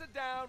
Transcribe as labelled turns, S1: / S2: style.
S1: Sit down.